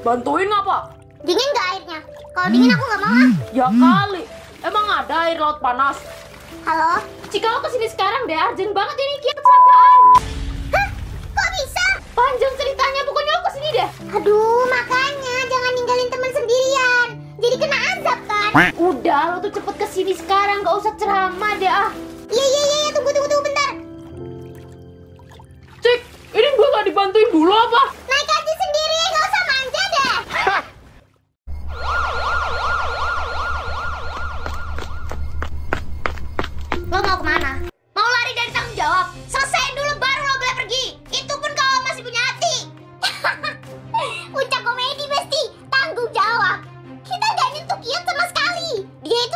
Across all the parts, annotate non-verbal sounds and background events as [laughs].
Bantuin apa? Dingin nggak airnya? Kalau dingin aku nggak mau ah. Ya kali. Emang ada air laut panas? Halo? Jika lo ke sini sekarang deh, urgent banget ini Kia kecelakaan. Hah? Kok bisa? Panjang ceritanya, pokoknya lo ke sini deh. Aduh, makanya jangan ninggalin teman sendirian. Jadi kena azab kan? Udah, lo tuh cepet ke sini sekarang, gak usah ceramah deh ah. Iya iya iya, iya. tunggu tunggu tunggu bentar. Cik, ini gue gak dibantuin dulu apa?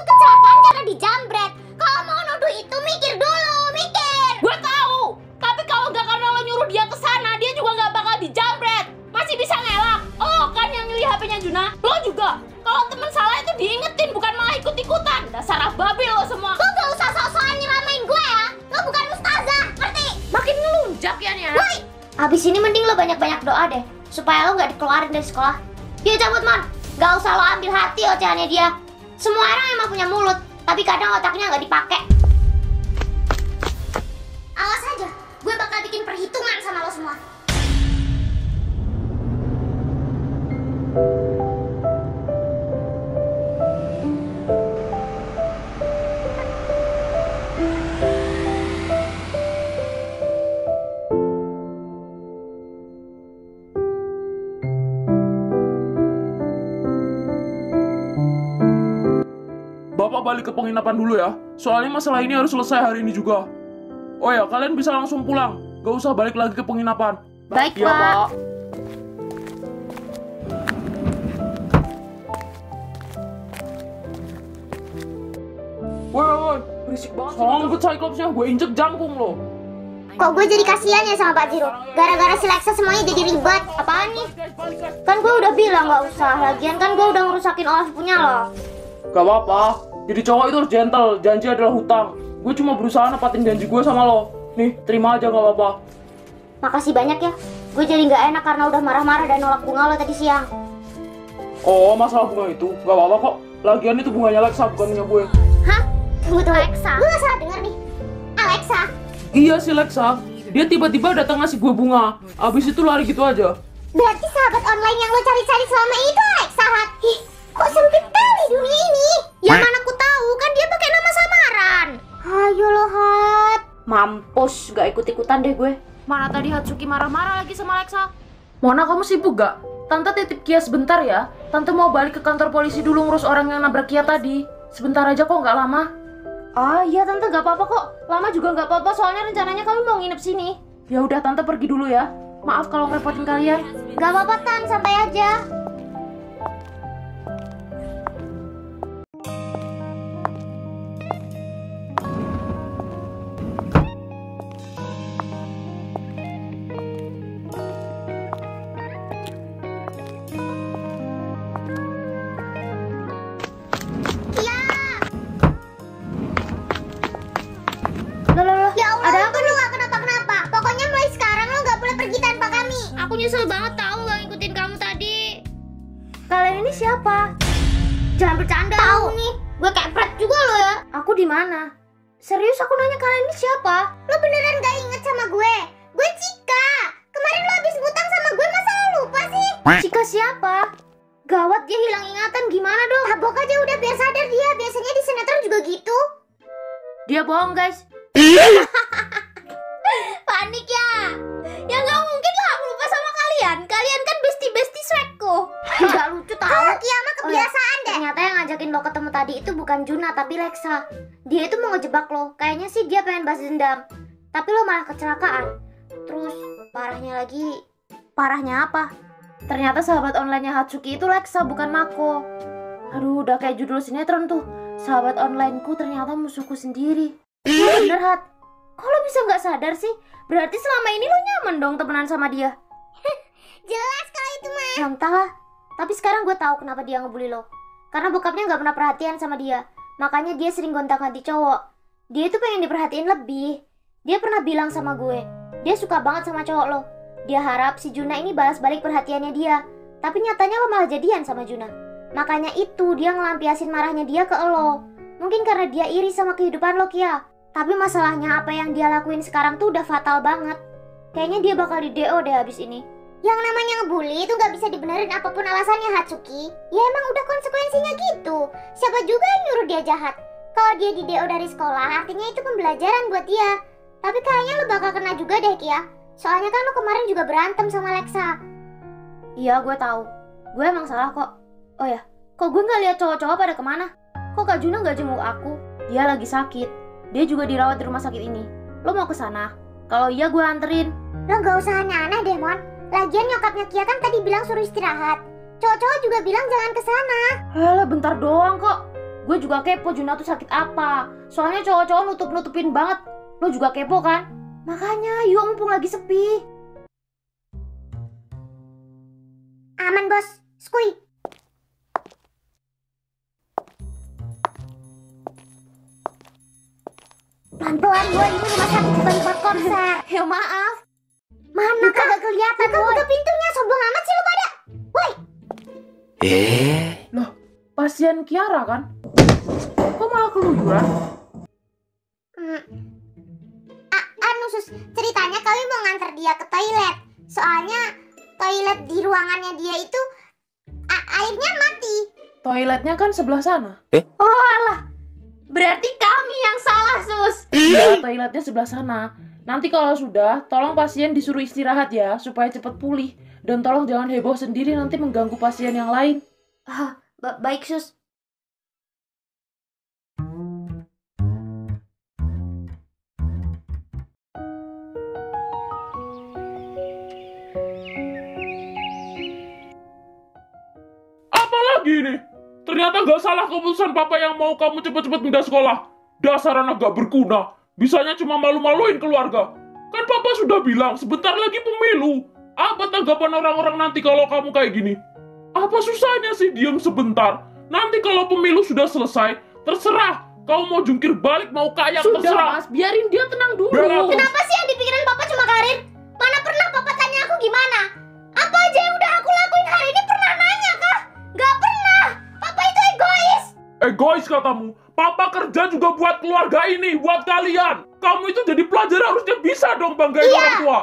Kecelakaan karena dijambret. Kalau mau nuduh itu mikir dulu, mikir. Gue tahu, tapi kalau gak karena lo nyuruh dia ke sana, dia juga gak bakal dijambret. Masih bisa ngelak. Oh kan yang nyuri HP-nya Juna. Lo juga. Kalau temen salah itu diingetin, bukan malah ikut-ikutan. Dasar babi lo semua. Lo gak usah sok-sokan nyeramain gue ya. Lo bukan ustazah, ngerti? Makin ngelunjak ya nih anak. Woi, abis ini mending lo banyak-banyak doa deh supaya lo nggak dikeluarin dari sekolah. Dia cabut man, gak usah lo ambil hati ocehannya dia. Semua orang emang punya mulut, tapi kadang otaknya nggak dipakai. Balik ke penginapan dulu ya. Soalnya masalah ini harus selesai hari ini juga. Oh ya, kalian bisa langsung pulang. Gak usah balik lagi ke penginapan. Baik, Iya, Pak. Woi, woi, Berisik banget. soalnya gue Cyclopsnya gue injek jangkung lo. Kok gue jadi kasihan ya sama Pak Ziro? Gara-gara si Lexa semuanya jadi ribet. Apaan nih? Kan gue udah bilang nggak usah. Lagian kan gue udah ngerusakin OF punya lo. Gak apa-apa. Jadi cowok itu harus gentle. Janji adalah hutang. Gue cuma berusaha nepatin janji gue sama lo. Nih, terima aja gak apa-apa. Makasih banyak ya. Gue jadi nggak enak karena udah marah-marah dan nolak bunga lo tadi siang. Oh, masalah bunga itu? Gak apa-apa kok. Lagian itu bunganya Lexa, bukan punya gue. Hah? Tunggu tunggu. Alexa. Gue nggak salah dengar nih. Alexa. Iya sih Lexa. Dia tiba-tiba datang ngasih gue bunga. Abis itu lari gitu aja. Berarti sahabat online yang lo cari-cari selama itu Alexa, Hat. Kok sempit kali dunia ini? Yang mana aku tahu kan dia pakai nama samaran. Ayo lo, Hat. Mampus, gak ikut-ikutan deh gue. Mana tadi Hatsuki marah-marah lagi sama Alexa? Mona, kamu sibuk gak? Tante titip Kia sebentar ya. Tante mau balik ke kantor polisi dulu ngurus orang yang nabrak Kia tadi. Sebentar aja kok, nggak lama. Ah iya tante nggak apa-apa kok. Lama juga nggak apa-apa soalnya rencananya kami mau nginep sini. Ya udah tante pergi dulu ya. Maaf kalau ngerepotin kalian. Gak apa-apa, Tan. Santai aja. Siapa? Jangan bercanda. Tahu nih, gue kayak pret juga lo ya. Aku di mana? Serius aku nanya kalian ini siapa? Lo beneran gak inget sama gue? Gue Cika. Kemarin lo habis ngutang sama gue, masa lo lupa sih? Cika siapa? Gawat dia hilang ingatan gimana dong? Tabok aja udah biar sadar dia. Biasanya di sinetron juga gitu. Dia bohong guys. [laughs] Panik ya? Kalian. Kan besti-besti swagku. [laughs] Gak lucu tau. Ah, Kiama kebiasaan deh. Ternyata yang ngajakin lo ketemu tadi itu bukan Juna tapi Lexa. Dia itu mau ngejebak lo. Kayaknya sih dia pengen balas dendam. Tapi lo malah kecelakaan. Terus parahnya lagi, parahnya apa? Ternyata sahabat online-nya Hatsuki itu Lexa bukan Mako. Aduh, udah kayak judul sinetron tuh. Sahabat onlineku ternyata musuhku sendiri. Ya bener Hat. Kok lo bisa nggak sadar sih? Berarti selama ini lo nyaman dong temenan sama dia. Ya entahlah. Tapi sekarang gue tahu kenapa dia ngebully lo. Karena bokapnya nggak pernah perhatian sama dia. Makanya dia sering gonta-ganti cowok. Dia itu pengen diperhatiin lebih. Dia pernah bilang sama gue, dia suka banget sama cowok lo. Dia harap si Juna ini balas balik perhatiannya dia. Tapi nyatanya lo malah jadian sama Juna. Makanya itu dia ngelampiasin marahnya dia ke lo. Mungkin karena dia iri sama kehidupan lo Kia. Tapi masalahnya apa yang dia lakuin sekarang tuh udah fatal banget. Kayaknya dia bakal di DO deh habis ini. Yang namanya ngebully itu nggak bisa dibenerin apa pun alasannya Hatsuki. Ya emang udah konsekuensinya gitu. Siapa juga yang nyuruh dia jahat? Kalau dia di DO dari sekolah, artinya itu pembelajaran buat dia. Tapi kayaknya lo bakal kena juga deh Kia. Soalnya kan lo kemarin juga berantem sama Lexa. Iya gue tahu. Gue emang salah kok. Oh ya, kok gue nggak lihat cowok-cowok pada ke mana? Kok Kak Juna nggak jenguk aku? Dia lagi sakit. Dia juga dirawat di rumah sakit ini. Lo mau ke sana? Kalau iya gue anterin. Lo gak usah aneh-aneh deh Mon. Lagian nyokapnya Kia kan tadi bilang suruh istirahat. Cowok-cowok juga bilang jangan ke sana. Alah bentar doang kok. Gue juga kepo Juna tuh sakit apa. Soalnya cowok-cowok nutup-nutupin banget. Lo juga kepo kan? Makanya yuk mumpung lagi sepi. Aman bos. Skui. Pelan-pelan gue ini rumah sakit bukan tempat konser. [laughs] Ya maaf. Mana kagak kelihatan Buka, buka pintunya sombong amat sih lu pada. Woi, Loh, pasien Kiara kan? Kok malah keluyuran? Hmm. Anu sus, ceritanya kami mau nganter dia ke toilet. Soalnya toilet di ruangannya dia itu a- airnya mati. Toiletnya kan sebelah sana. Berarti kami yang salah sus. Iya, toiletnya sebelah sana. Nanti kalau sudah, tolong pasien disuruh istirahat ya, supaya cepat pulih. Dan tolong jangan heboh sendiri nanti mengganggu pasien yang lain. Ah, ba- baik sus. Apalagi ini? Ternyata nggak salah keputusan papa yang mau kamu cepet-cepet pindah sekolah. Dasar anak gak berguna. Bisanya cuma malu-maluin keluarga. Kan papa sudah bilang sebentar lagi pemilu. Apa tanggapan orang-orang nanti kalau kamu kayak gini? Apa susahnya sih diem sebentar? Nanti kalau pemilu sudah selesai, terserah. Kau mau jungkir balik, mau kayak terserah. mas, biarin dia tenang dulu. Bella, Kenapa sih yang dipikirin papa cuma karir? Mana pernah papa tanya aku gimana? Apa aja yang udah aku lakuin hari ini pernah nanya kah? Gak pernah. Papa itu egois. Egois katamu. Papa kerja juga buat keluarga ini, buat kalian. Kamu itu jadi pelajar harusnya bisa dong banggain Iya. orang tua.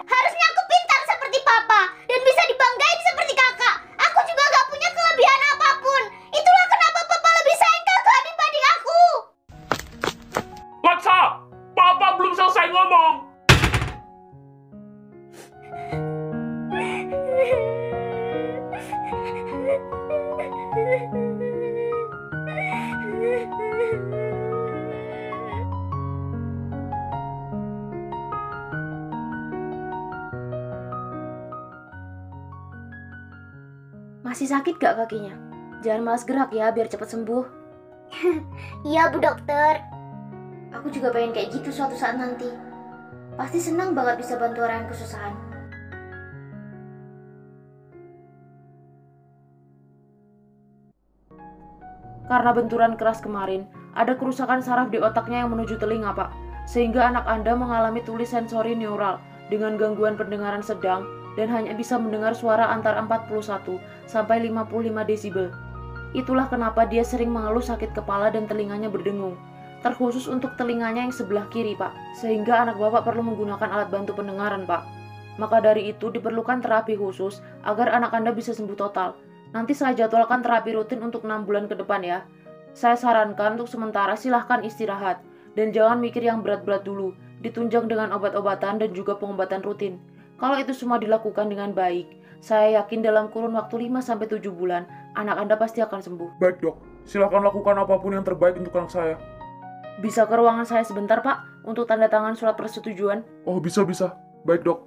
Sakit gak kakinya? Jangan malas gerak ya biar cepat sembuh. [laughs] Iya bu dokter. Aku juga pengen kayak gitu suatu saat nanti. Pasti senang banget bisa bantu orang yang kesusahan. Karena benturan keras kemarin, ada kerusakan saraf di otaknya yang menuju telinga, Pak. Sehingga anak Anda mengalami tulis sensori neural dengan gangguan pendengaran sedang dan hanya bisa mendengar suara antara 41 sampai 55 desibel. Itulah kenapa dia sering mengeluh sakit kepala dan telinganya berdengung. Terkhusus untuk telinganya yang sebelah kiri, Pak. Sehingga anak Bapak perlu menggunakan alat bantu pendengaran, Pak. Maka dari itu diperlukan terapi khusus agar anak Anda bisa sembuh total. Nanti saya jadwalkan terapi rutin untuk 6 bulan ke depan ya. Saya sarankan untuk sementara silahkan istirahat. Dan jangan mikir yang berat-berat dulu. Ditunjang dengan obat-obatan dan juga pengobatan rutin. Kalau itu semua dilakukan dengan baik, saya yakin dalam kurun waktu 5-7 bulan, anak Anda pasti akan sembuh. Baik dok, silakan lakukan apa pun yang terbaik untuk anak saya. Bisa ke ruangan saya sebentar, Pak, untuk tanda tangan surat persetujuan? Oh bisa bisa, baik dok.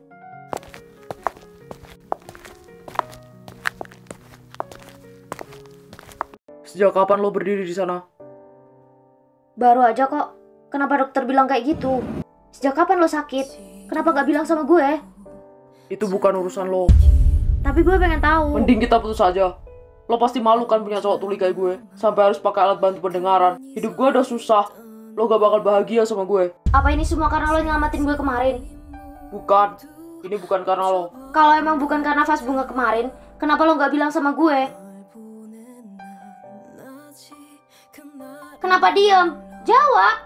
Sejak kapan lo berdiri di sana? Baru aja kok. Kenapa dokter bilang kayak gitu? Sejak kapan lo sakit? Kenapa gak bilang sama gue? Itu bukan urusan lo. Tapi gue pengen tahu. Mending kita putus aja. Lo pasti malu kan punya cowok tuli kayak gue. Sampai harus pakai alat bantu pendengaran. Hidup gue udah susah. Lo gak bakal bahagia sama gue. Apa ini semua karena lo nyelamatin gue kemarin? Bukan. Ini bukan karena lo. Kalau emang bukan karena vas bunga kemarin, Kenapa lo nggak bilang sama gue? Kenapa diem? Jawab.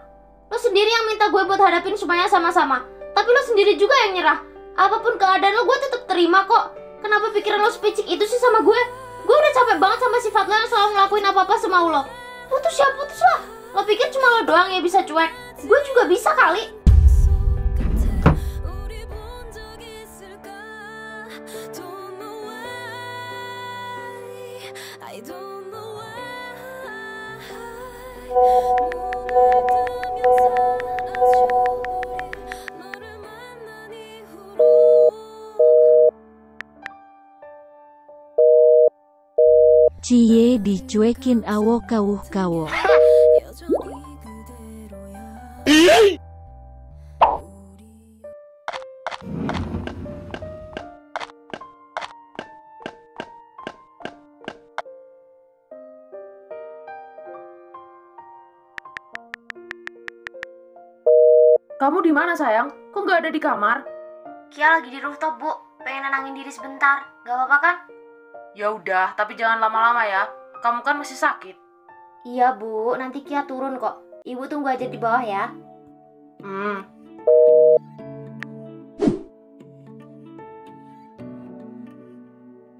Lo sendiri yang minta gue buat hadapin semuanya sama-sama. Tapi lo sendiri juga yang nyerah. Apa pun keadaan lo, gue tetap terima kok. Kenapa pikiran lo sepicik itu sih sama gue? Gue udah capek banget sama sifat lo yang selalu ngelakuin apa-apa semau lo. Putus ya putus lah. Lo pikir cuma lo doang yang bisa cuek? Gue juga bisa kali. dicuekin awo kawuh kawo. Kamu di mana sayang? Kok nggak ada di kamar? Kia lagi di rooftop bu, pengen nenangin diri sebentar. Gak apa-apa kan? Ya udah, tapi jangan lama-lama ya. Kamu kan masih sakit. Iya, Bu. Nanti Kia turun kok. Ibu tunggu aja di bawah ya. Hmm.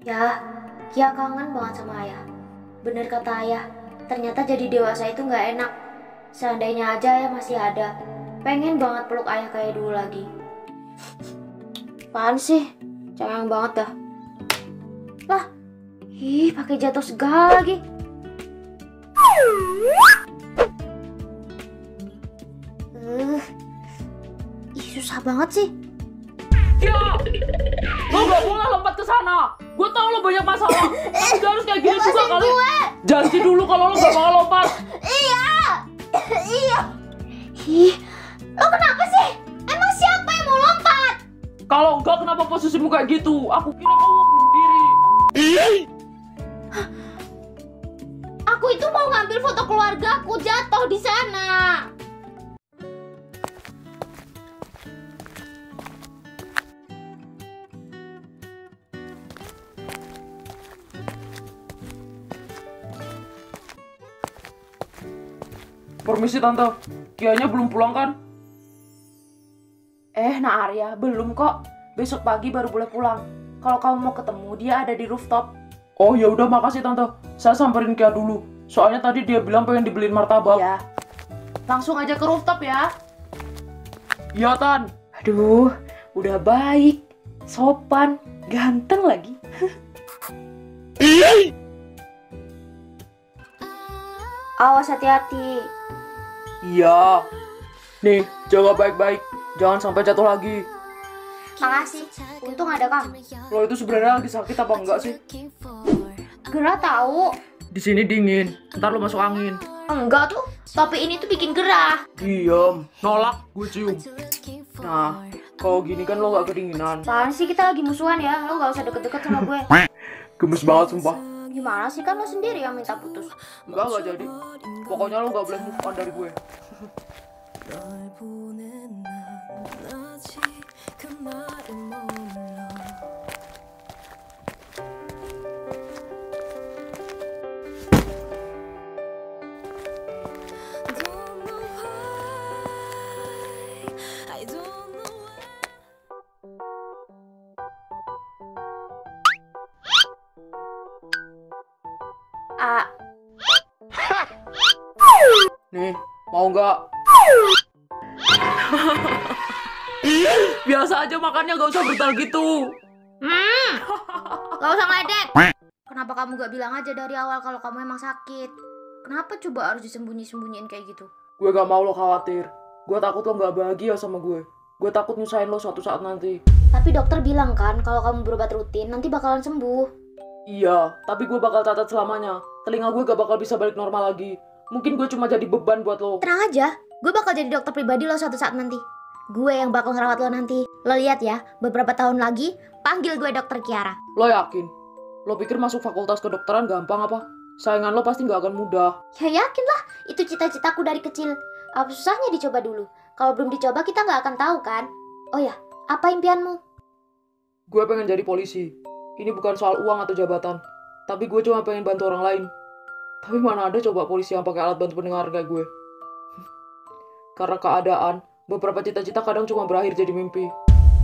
Ya, Kia kangen banget sama ayah. Bener kata ayah, ternyata jadi dewasa itu nggak enak. Seandainya aja ayah masih ada, pengen banget peluk ayah kayak dulu lagi. Apaan sih? Cengeng banget dah. Ih pakai jatuh segala lagi. Uh, ih susah banget sih. Ya, lo gak boleh lompat ke sana. Gue tau lo banyak masalah. Tapi gak harus kayak gini juga kali. Janji dulu kalau lo gak bakal lompat. Ih, lo kenapa sih? Emang siapa yang mau lompat? Kalau enggak, kenapa posisimu kayak gitu? Aku kira kamu mau bunuh diri. Ngambil foto keluarga aku jatuh di sana. Permisi tante, Kianya belum pulang kan? Eh, nah Arya, belum kok. Besok pagi baru boleh pulang. Kalau kamu mau ketemu, dia ada di rooftop. Oh ya udah makasih tante. Saya samperin Kia dulu. Soalnya tadi dia bilang pengen dibeliin martabak. Ya. Langsung aja ke rooftop ya. Iya Tan. Aduh, udah baik, sopan, ganteng lagi. [laughs] Awas hati-hati. Iya. Nih, jaga baik-baik. Jangan sampai jatuh lagi. Makasih. Untung ada kamu. Lo itu sebenarnya lagi sakit apa enggak sih? Gerah tahu. Di sini dingin. Ntar lo masuk angin. Enggak tuh. Topi ini tuh bikin gerah. Diam. Nolak, gue cium. Nah, kalau gini kan lo gak kedinginan. Apaan sih kita lagi musuhan ya? Lo gak usah deket-deket sama gue. [laughs] Gemes banget sumpah. Gimana sih kan lo sendiri yang minta putus. Enggak, enggak jadi. Pokoknya lo gak boleh move on dari gue. [laughs] nggak? Biasa aja makannya gak usah brutal gitu. gak usah ngeledek. Kenapa kamu gak bilang aja dari awal kalau kamu emang sakit? Kenapa coba harus disembunyi-sembunyiin kayak gitu? Gue gak mau lo khawatir. Gue takut lo gak bahagia sama gue. Gue takut nyusahin lo suatu saat nanti. Tapi dokter bilang kan kalau kamu berobat rutin nanti bakalan sembuh. Iya, tapi gue bakal catat selamanya. Telinga gue gak bakal bisa balik normal lagi. Mungkin gue cuma jadi beban buat lo. Tenang aja, gue bakal jadi dokter pribadi lo suatu saat nanti. Gue yang bakal ngerawat lo nanti. Lo lihat ya, beberapa tahun lagi panggil gue dokter Kiara. Lo yakin? Lo pikir masuk fakultas kedokteran gampang apa? Saingan lo pasti gak akan mudah. Ya yakin lah, itu cita-citaku dari kecil. Apa susahnya dicoba dulu? Kalau belum dicoba kita nggak akan tahu kan? Oh ya, apa impianmu? Gue pengen jadi polisi. Ini bukan soal uang atau jabatan. Tapi gue cuma pengen bantu orang lain. Tapi mana ada coba polisi yang pakai alat bantu pendengar kayak gue. Karena keadaan, beberapa cita-cita kadang cuma berakhir jadi mimpi.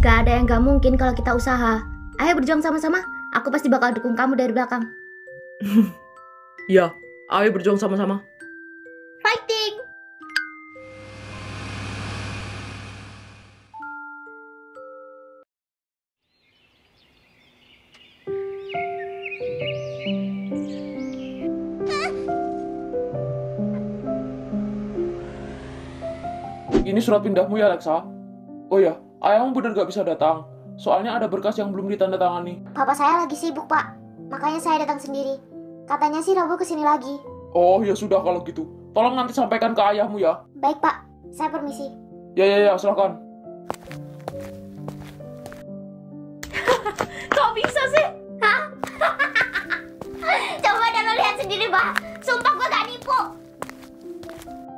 Gak ada yang gak mungkin kalau kita usaha. Ayo berjuang sama-sama. Aku pasti bakal dukung kamu dari belakang. [laughs] Ya, ayo berjuang sama-sama. Surat pindahmu ya, Alexa. Oh ya, ayahmu benar gak bisa datang. Soalnya ada berkas yang belum ditandatangani. Papa saya lagi sibuk, Pak. Makanya saya datang sendiri. Katanya sih Rabu ke sini lagi. Oh, ya sudah kalau gitu. Tolong nanti sampaikan ke ayahmu ya. Baik, Pak. Saya permisi. Ya, ya, ya, silakan. [laughs] Kok bisa sih? [laughs] Coba dan lo lihat sendiri, Pak. Sumpah gue gak nipu.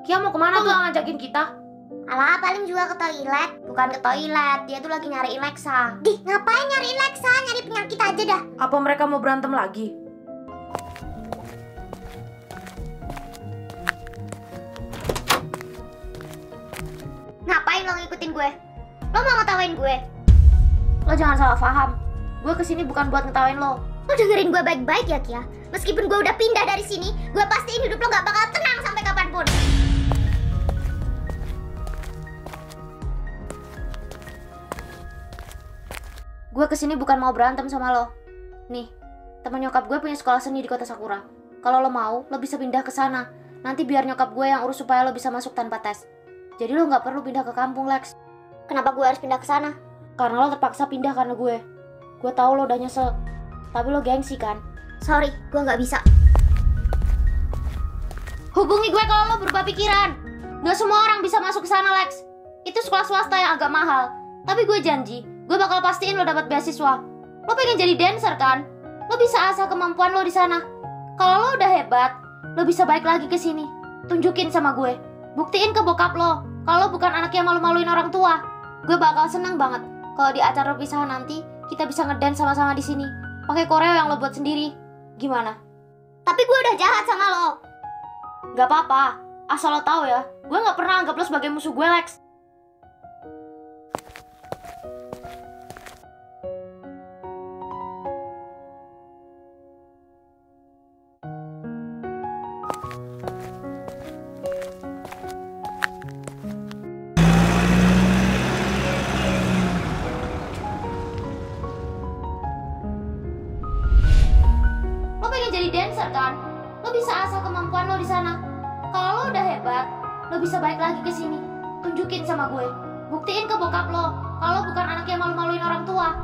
Kia mau ke mana tuh ngajakin kita? Alah, paling juga ke toilet. Bukan ke toilet, dia tuh lagi nyariin Lexa. Dih, ngapain nyari Lexa? Nyari penyakit aja dah. Apa mereka mau berantem lagi? Ngapain lo ngikutin gue? Lo mau ngetawain gue? Lo jangan salah paham. Gue ke sini bukan buat ngetawain lo. Lo dengerin gue baik-baik ya, Kia. Meskipun gue udah pindah dari sini, gue pastiin hidup lo gak bakal tenang sampai kapan pun. Gue ke sini bukan mau berantem sama lo. Nih, temen nyokap gue punya sekolah seni di kota Sakura. Kalau lo mau, lo bisa pindah ke sana. Nanti biar nyokap gue yang urus supaya lo bisa masuk tanpa tes. Jadi lo nggak perlu pindah ke kampung, Lex. Kenapa gue harus pindah ke sana? Karena lo terpaksa pindah karena gue. Gue tahu lo udah nyesel. Tapi lo gengsi kan? Sorry, gue gak bisa. Hubungi gue kalau lo berubah pikiran. Gak semua orang bisa masuk ke sana, Lex. Itu sekolah swasta yang agak mahal. Tapi gue janji, gue bakal pastiin lo dapat beasiswa. Lo pengen jadi dancer kan? Lo bisa asah kemampuan lo di sana. Kalau lo udah hebat, lo bisa balik lagi ke sini. Tunjukin sama gue. Buktiin ke bokap lo kalau bukan anak yang malu-maluin orang tua. Gue bakal seneng banget kalau di acara perpisahan nanti kita bisa ngedance sama-sama di sini. Pakai koreo yang lo buat sendiri. Gimana? Tapi gue udah jahat sama lo. Gak apa-apa, asal lo tahu ya, gue gak pernah anggap lo sebagai musuh gue, Lex. Pengen jadi dancer kan? Lo bisa asah kemampuan lo di sana. Kalau lo udah hebat, lo bisa balik lagi ke sini. Tunjukin sama gue. Buktiin ke bokap lo kalau bukan anak yang malu-maluin orang tua.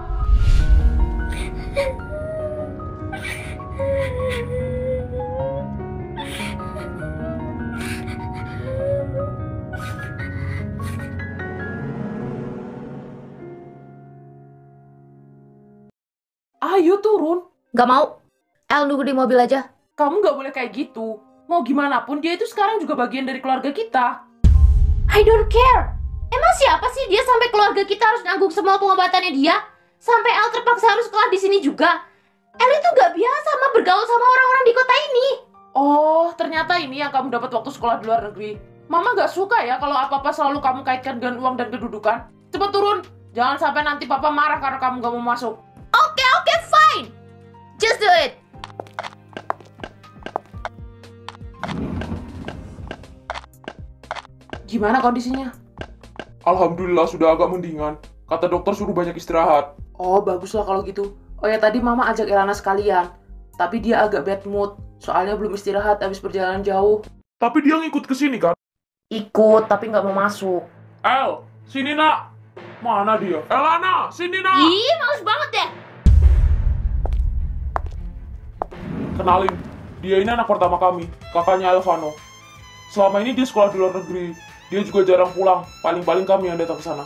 Ayo turun. Gak mau. El nunggu di mobil aja. Kamu nggak boleh kayak gitu. Mau gimana pun dia itu sekarang juga bagian dari keluarga kita. I don't care. Emang siapa sih dia sampai keluarga kita harus nanggung semua pengobatannya dia? Sampai El terpaksa harus sekolah di sini juga. El itu gak biasa sama bergaul sama orang-orang di kota ini. Oh, ternyata ini yang kamu dapat waktu sekolah di luar negeri. Mama nggak suka ya kalau apa-apa selalu kamu kaitkan dengan uang dan kedudukan. Cepet turun. Jangan sampai nanti papa marah karena kamu nggak mau masuk. Oke, oke, fine. Just do it. Gimana kondisinya? Alhamdulillah sudah agak mendingan. Kata dokter suruh banyak istirahat. Oh, baguslah kalau gitu. Oh ya, tadi mama ajak Elana sekalian. Tapi dia agak bad mood. Soalnya belum istirahat habis perjalanan jauh. Tapi dia ngikut ke sini kan? Ikut, tapi nggak mau masuk. El, sini nak. Mana dia? Elana, sini nak. Ih, males banget deh. Kenalin, dia ini anak pertama kami, kakaknya Elvano. Selama ini dia sekolah di luar negeri. Dia juga jarang pulang, paling-paling kami yang datang ke sana.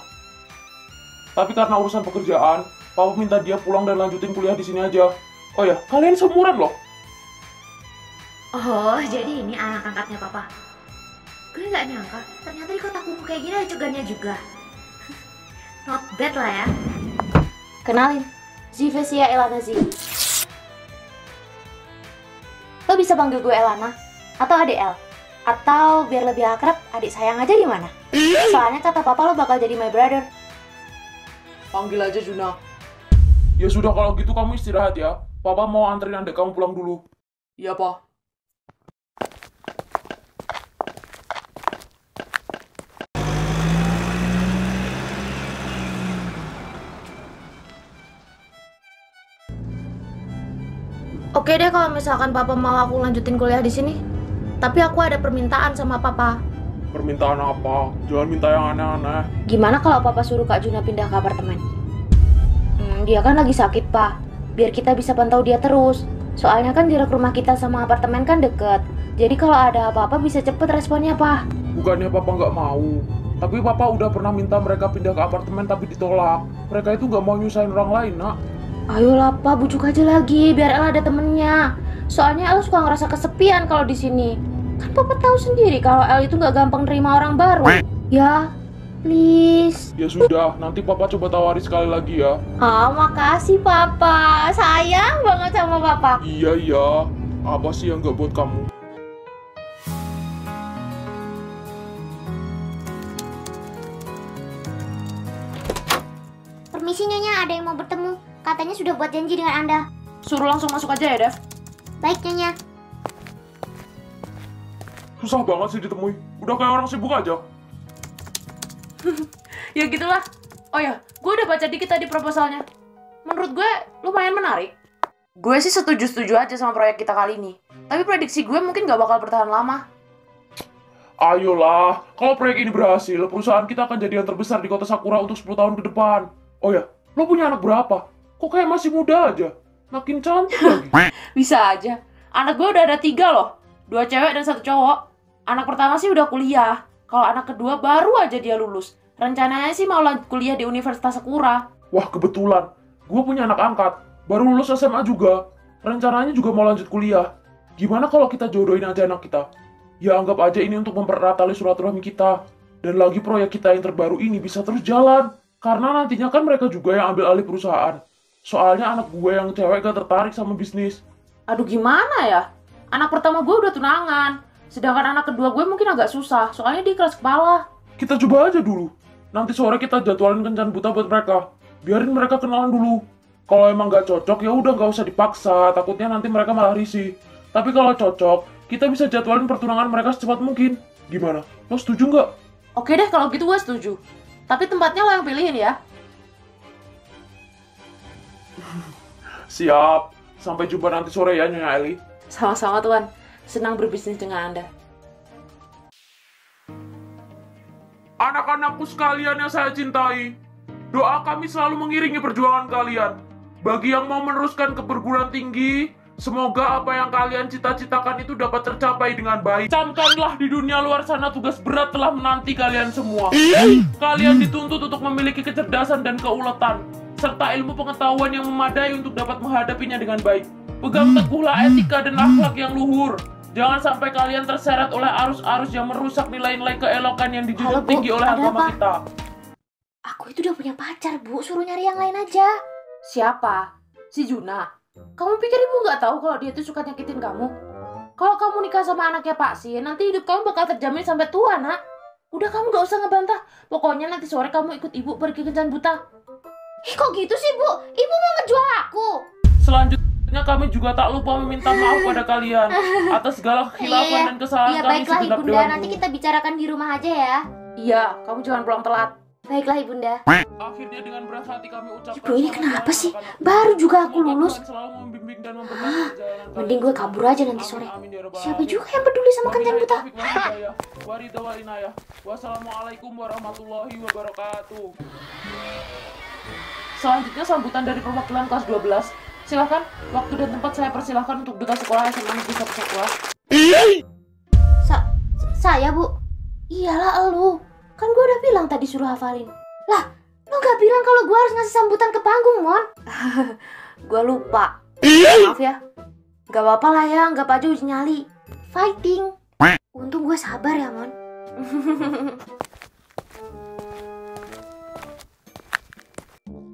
Tapi karena urusan pekerjaan, Papa minta dia pulang dan lanjutin kuliah di sini aja. Oh ya, kalian seumuran loh. Oh, jadi ini anak angkatnya papa. Gue nggak nyangka, ternyata di kota kumuh kayak gini ada cogannya juga. [laughs] Not bad lah ya. Kenalin, Zivesia Elana Z. Lo bisa panggil gue Elana atau adik El. Atau biar lebih akrab, adik sayang aja gimana? Soalnya kata papa lo bakal jadi my brother. Panggil aja Juna. Ya sudah kalau gitu kamu istirahat ya. Papa mau anterin adik kamu pulang dulu. Iya, Pak. Oke deh kalau misalkan papa mau aku lanjutin kuliah di sini. Tapi aku ada permintaan sama papa. Permintaan apa? Jangan minta yang aneh-aneh. Gimana kalau papa suruh Kak Juna pindah ke apartemen? Hmm, dia kan lagi sakit, Pak. Biar kita bisa pantau dia terus. Soalnya kan jarak rumah kita sama apartemen kan deket. Jadi kalau ada apa-apa bisa cepet responnya, Pak. Bukannya papa nggak mau. Tapi papa udah pernah minta mereka pindah ke apartemen tapi ditolak. Mereka itu nggak mau nyusahin orang lain, nak. Ayolah, Pak, bujuk aja lagi biar Ella ada temennya. Soalnya El suka ngerasa kesepian kalau di sini. Kan Papa tahu sendiri kalau El itu nggak gampang nerima orang baru. Ya, please. Ya sudah, nanti papa coba tawari sekali lagi ya. Ah, makasih Papa. Sayang banget sama Papa. Iya, iya. Apa sih yang nggak buat kamu? Permisi Nyonya, ada yang mau bertemu. Katanya sudah buat janji dengan Anda. Suruh langsung masuk aja ya, Dev. Baik Nyonya. Susah banget sih ditemui. Udah kayak orang sibuk aja. [laughs] Ya gitulah. Oh ya, gue udah baca dikit tadi proposalnya. Menurut gue lumayan menarik. Gue sih setuju-setuju aja sama proyek kita kali ini. Tapi prediksi gue mungkin gak bakal bertahan lama. Ayolah, kalau proyek ini berhasil, perusahaan kita akan jadi yang terbesar di kota Sakura untuk 10 tahun ke depan. Oh ya, lo punya anak berapa? Kok kayak masih muda aja? Makin cantik lagi. [laughs] Bisa aja. Anak gue udah ada tiga loh. Dua cewek dan satu cowok. Anak pertama sih udah kuliah. Kalau anak kedua baru aja dia lulus. Rencananya sih mau lanjut kuliah di Universitas Sakura. Wah, kebetulan. Gue punya anak angkat. Baru lulus SMA juga. Rencananya juga mau lanjut kuliah. Gimana kalau kita jodohin aja anak kita? Ya anggap aja ini untuk mempererat tali silaturahmi kita. Dan lagi proyek kita yang terbaru ini bisa terus jalan. Karena nantinya kan mereka juga yang ambil alih perusahaan. Soalnya anak gue yang cewek gak tertarik sama bisnis. Aduh gimana ya? Anak pertama gue udah tunangan. Sedangkan anak kedua gue mungkin agak susah. Soalnya dia keras kepala. Kita coba aja dulu. Nanti sore kita jadwalin kencan buta buat mereka. Biarin mereka kenalan dulu. Kalau emang gak cocok ya udah gak usah dipaksa. Takutnya nanti mereka malah risih. Tapi kalau cocok, kita bisa jadwalin pertunangan mereka secepat mungkin. Gimana? Lo setuju nggak? Oke deh kalau gitu gue setuju. Tapi tempatnya lo yang pilihin ya. Siap. Sampai jumpa nanti sore ya Nyonya Eli. Sama-sama Tuan. Senang berbisnis dengan Anda. Anak-anakku sekalian yang saya cintai, doa kami selalu mengiringi perjuangan kalian. Bagi yang mau meneruskan ke perguruan tinggi, semoga apa yang kalian cita-citakan itu dapat tercapai dengan baik. Camkanlah di dunia luar sana tugas berat telah menanti kalian semua. Kalian dituntut untuk memiliki kecerdasan dan keuletan, serta ilmu pengetahuan yang memadai untuk dapat menghadapinya dengan baik. Pegang teguhlah etika dan akhlak yang luhur. Jangan sampai kalian terseret oleh arus-arus yang merusak nilai-nilai keelokan yang dijunjung tinggi oleh agama apa? kita. Aku itu udah punya pacar, Bu. Suruh nyari yang lain aja. Siapa? Si Juna. Kamu pikir ibu nggak tahu kalau dia tuh suka nyakitin kamu? Kalau kamu nikah sama anaknya Pak Sin, nanti hidup kamu bakal terjamin sampai tua, nak. Udah kamu nggak usah ngebantah. Pokoknya nanti sore kamu ikut ibu pergi kencan buta. Ih, kok gitu sih, Bu? Ibu mau ngejual aku. Selanjutnya kami juga tak lupa meminta maaf pada kalian atas segala khilafan Iya. dan kesalahan Iya, kami baiklah segenap Ibunda. dewanku. Nanti kita bicarakan di rumah aja ya. Iya, kamu jangan pulang telat. Baiklah Ibunda. Akhirnya dengan berat hati kami ucapkan Ibu, ini kenapa sih? Baru juga aku lulus. Mending gue kabur aja nanti sore. ya Siapa juga yang peduli sama kencan buta? Wassalamualaikum warahmatullahi wabarakatuh. Selanjutnya sambutan dari perwakilan kelas 12. Silahkan, waktu dan tempat saya persilahkan untuk duta sekolah SMA Negeri Satu Sakura. Sa saya, Bu. Iyalah elu. Kan gue udah bilang tadi suruh hafalin. Lah, lo gak bilang kalau gue harus ngasih sambutan ke panggung, Mon? [laughs] gue lupa. Maaf ya. Gak apa-apa lah ya, anggap aja uji nyali. Fighting. Untung gue sabar ya, Mon. [laughs]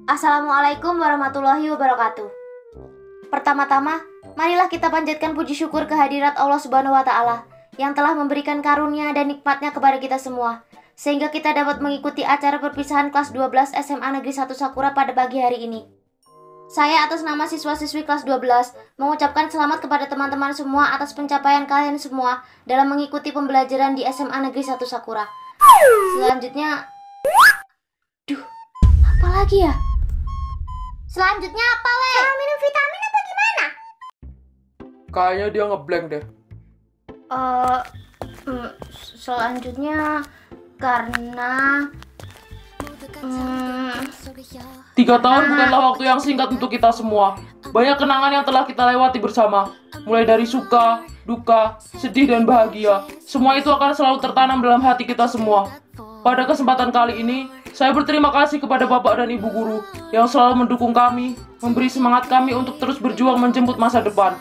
Assalamualaikum warahmatullahi wabarakatuh. Pertama-tama, marilah kita panjatkan puji syukur kehadirat Allah Subhanahu wa taala yang telah memberikan karunia dan nikmatnya kepada kita semua sehingga kita dapat mengikuti acara perpisahan kelas 12 SMA Negeri 1 Sakura pada pagi hari ini. Saya atas nama siswa-siswi kelas 12 mengucapkan selamat kepada teman-teman semua atas pencapaian kalian semua dalam mengikuti pembelajaran di SMA Negeri 1 Sakura. Selanjutnya Duh, apa lagi ya? Selanjutnya apa, we? Salah minum vitamin apa gimana? Kayaknya dia ngeblank deh. Eh, mm, selanjutnya karena mm, Tiga tahun bukanlah waktu yang singkat untuk kita semua. Banyak kenangan yang telah kita lewati bersama. Mulai dari suka, duka, sedih, dan bahagia. Semua itu akan selalu tertanam dalam hati kita semua. Pada kesempatan kali ini, saya berterima kasih kepada Bapak dan Ibu Guru yang selalu mendukung kami, memberi semangat kami untuk terus berjuang menjemput masa depan.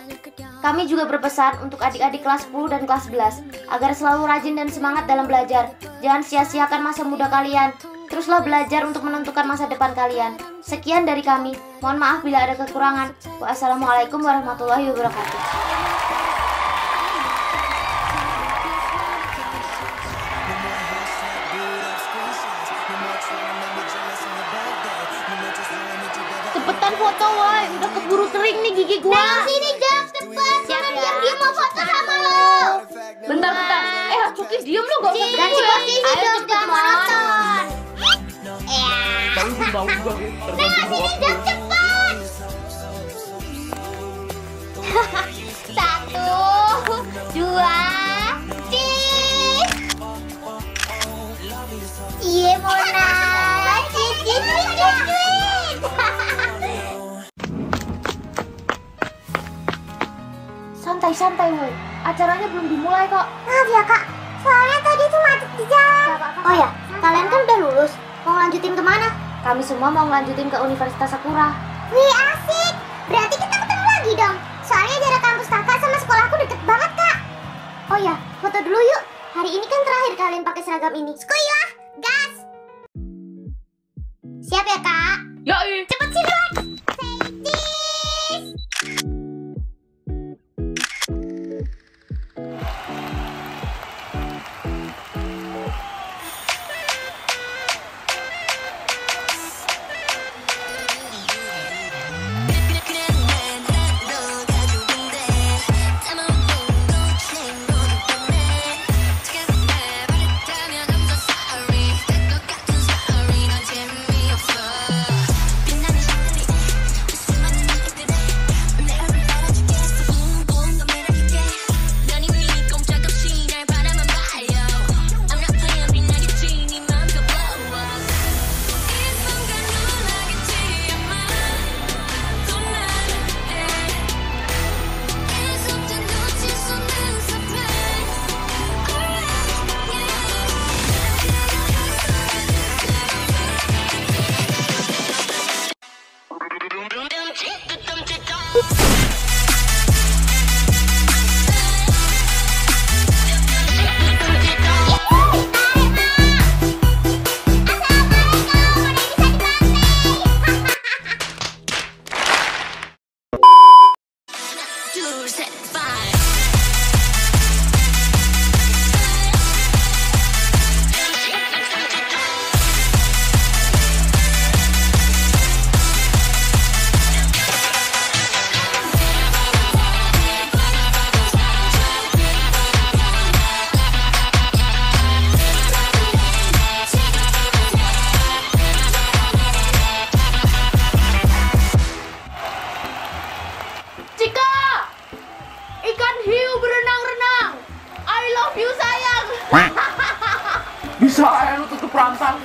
kami juga berpesan untuk adik-adik kelas 10 dan kelas 11 agar selalu rajin dan semangat dalam belajar. Jangan sia-siakan masa muda kalian. Teruslah belajar untuk menentukan masa depan kalian. Sekian dari kami. Mohon maaf bila ada kekurangan. Wassalamualaikum warahmatullahi wabarakatuh. Foto, woi. Udah keburu kering nih gigi gua. Nah, sini, Jam. Cepet. Siapa diam-diam mau foto sama lo. Bentar, bentar. Eh, Hatsuki diem lu gak usah posisi Ayo dong, cepet. Nonton. Juga ya. Nah, sini. Jam. Cepet. [laughs] Satu, dua, Santai-santai, woi. Acaranya belum dimulai kok. Maaf ya kak, soalnya tadi tuh macet di jalan. Oh ya, kalian kan udah lulus. Mau lanjutin ke mana? Kami semua mau lanjutin ke Universitas Sakura. Wih asik, berarti kita ketemu lagi dong. Soalnya jarak kampus kakak sama sekolahku deket banget kak. Oh ya, foto dulu yuk. Hari ini kan terakhir kalian pakai seragam ini. Skuilah, Bisa ya lu tutup rantang.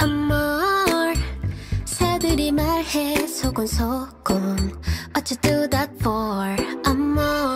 amor 새들이 말해 소곤소곤 What you do that for amor amor